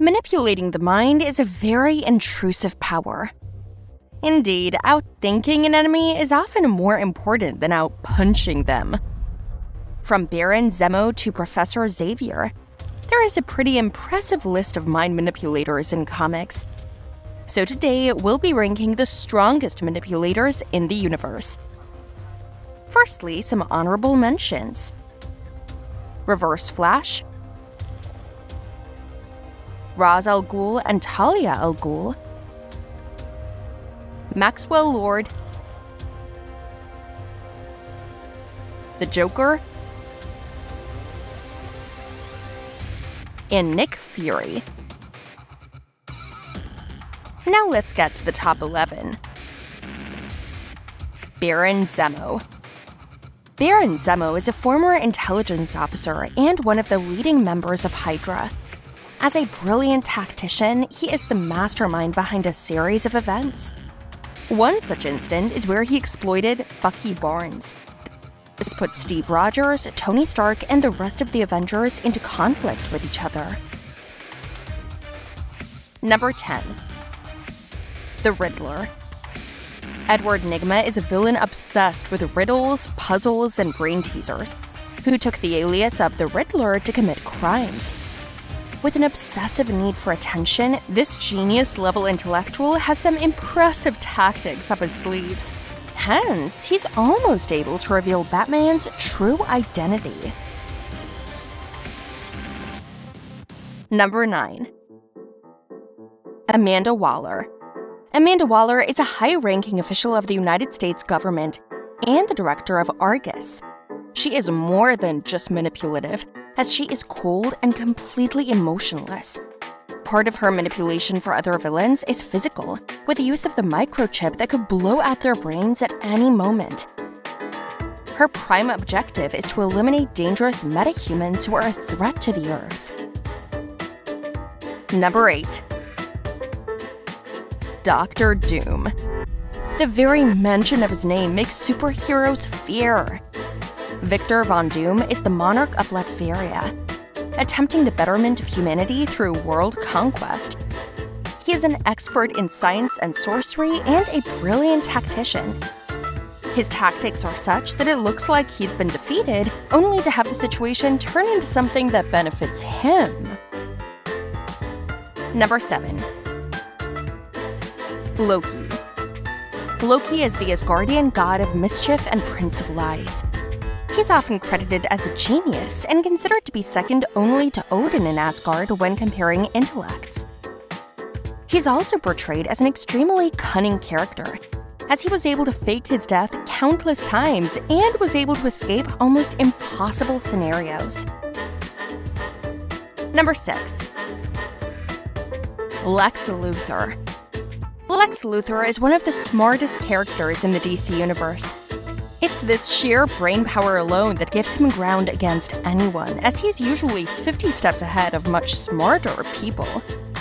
Manipulating the mind is a very intrusive power. Indeed, outthinking an enemy is often more important than outpunching them. From Baron Zemo to Professor Xavier, there is a pretty impressive list of mind manipulators in comics. So today, we'll be ranking the strongest manipulators in the universe. Firstly, some honorable mentions Reverse Flash, Ra's al Ghul and Talia al Ghul, Maxwell Lord, the Joker, and Nick Fury. Now let's get to the top 11. Baron Zemo. Baron Zemo is a former intelligence officer and one of the leading members of Hydra. As a brilliant tactician, he is the mastermind behind a series of events. One such incident is where he exploited Bucky Barnes. This put Steve Rogers, Tony Stark, and the rest of the Avengers into conflict with each other. Number 10 The Riddler. Edward Nygma is a villain obsessed with riddles, puzzles, and brain teasers, who took the alias of the Riddler to commit crimes. With an obsessive need for attention, this genius level intellectual has some impressive tactics up his sleeves. Hence, he's almost able to reveal Batman's true identity. Number 9 Amanda Waller. Amanda Waller is a high ranking official of the United States government and the director of Argus. She is more than just manipulative as she is cold and completely emotionless. Part of her manipulation for other villains is physical, with the use of the microchip that could blow out their brains at any moment. Her prime objective is to eliminate dangerous metahumans who are a threat to the Earth. Number 8 Doctor Doom. The very mention of his name makes superheroes fear. Victor Von Doom is the monarch of Latveria, attempting the betterment of humanity through world conquest. He is an expert in science and sorcery and a brilliant tactician. His tactics are such that it looks like he's been defeated, only to have the situation turn into something that benefits him. Number 7 Loki. Loki is the Asgardian god of mischief and prince of lies. He's often credited as a genius and considered to be second only to Odin in Asgard when comparing intellects. He's also portrayed as an extremely cunning character, as he was able to fake his death countless times and was able to escape almost impossible scenarios. Number 6 Lex Luthor. Lex Luthor is one of the smartest characters in the DC universe. It's this sheer brain power alone that gives him ground against anyone, as he's usually 50 steps ahead of much smarter people.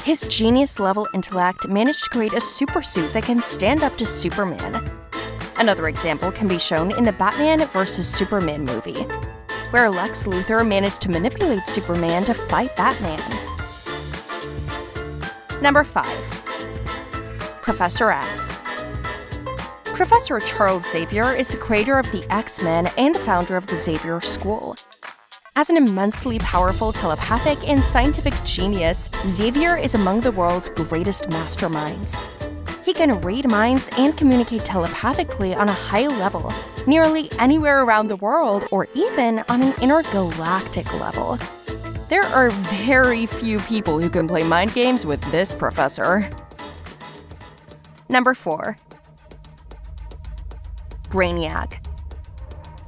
His genius level intellect managed to create a supersuit that can stand up to Superman. Another example can be shown in the Batman vs. Superman movie, where Lex Luthor managed to manipulate Superman to fight Batman. Number 5 Professor X Professor Charles Xavier is the creator of the X Men and the founder of the Xavier School. As an immensely powerful telepathic and scientific genius, Xavier is among the world's greatest masterminds. He can read minds and communicate telepathically on a high level, nearly anywhere around the world, or even on an intergalactic level. There are very few people who can play mind games with this professor. Number 4 Brainiac.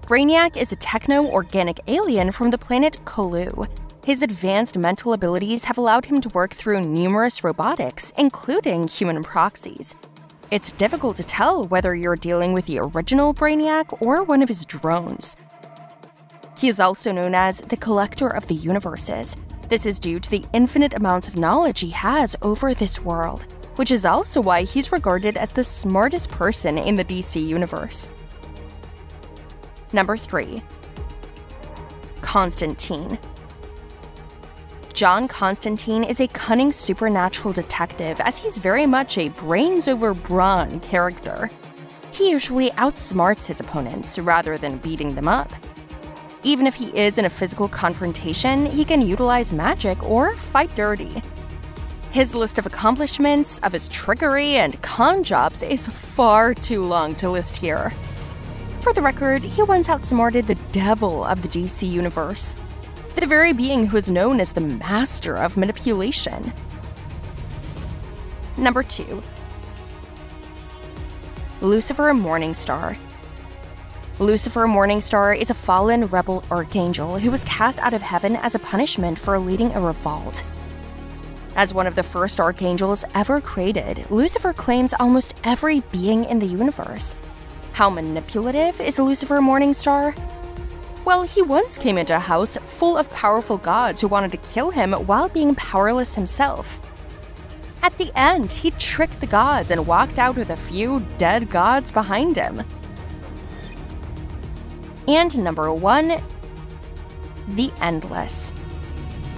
Brainiac is a techno organic alien from the planet Colu. His advanced mental abilities have allowed him to work through numerous robotics, including human proxies. It's difficult to tell whether you're dealing with the original Brainiac or one of his drones. He is also known as the Collector of the Universes. This is due to the infinite amounts of knowledge he has over this world which is also why he's regarded as the smartest person in the DC universe. Number 3 Constantine. John Constantine is a cunning supernatural detective, as he's very much a brains over brawn character. He usually outsmarts his opponents rather than beating them up. Even if he is in a physical confrontation, he can utilize magic or fight dirty. His list of accomplishments, of his trickery, and con jobs is far too long to list here. For the record, he once outsmarted the devil of the DC universe, the very being who is known as the master of manipulation. Number 2. Lucifer Morningstar. Lucifer Morningstar is a fallen rebel archangel who was cast out of heaven as a punishment for leading a revolt. As one of the first archangels ever created, Lucifer claims almost every being in the universe. How manipulative is Lucifer Morningstar? Well, he once came into a house full of powerful gods who wanted to kill him while being powerless himself. At the end, he tricked the gods and walked out with a few dead gods behind him. And number one, The Endless.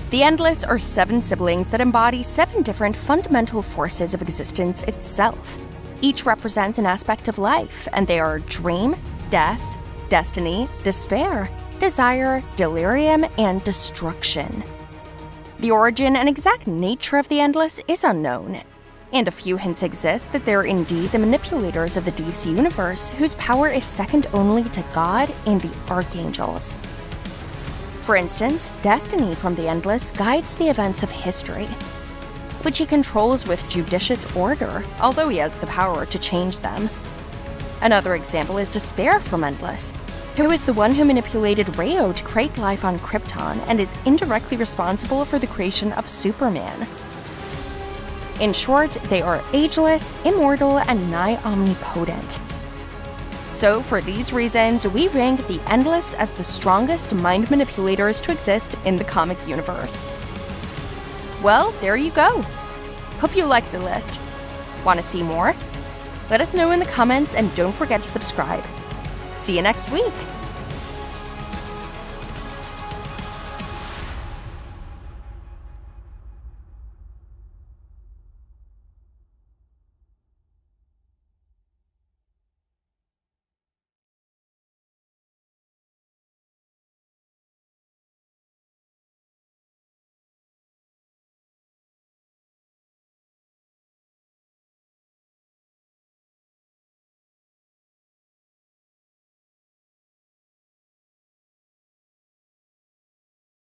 The Endless are seven siblings that embody seven different fundamental forces of existence itself. Each represents an aspect of life, and they are dream, death, destiny, despair, desire, delirium, and destruction. The origin and exact nature of the Endless is unknown, and a few hints exist that they're indeed the manipulators of the DC universe whose power is second only to God and the Archangels. For instance, Destiny from the Endless guides the events of history, which he controls with judicious order, although he has the power to change them. Another example is Despair from Endless, who is the one who manipulated Rao to create life on Krypton and is indirectly responsible for the creation of Superman. In short, they are ageless, immortal, and nigh omnipotent. So, for these reasons, we rank the Endless as the strongest mind manipulators to exist in the comic universe. Well, there you go. Hope you liked the list. Want to see more? Let us know in the comments and don't forget to subscribe. See you next week!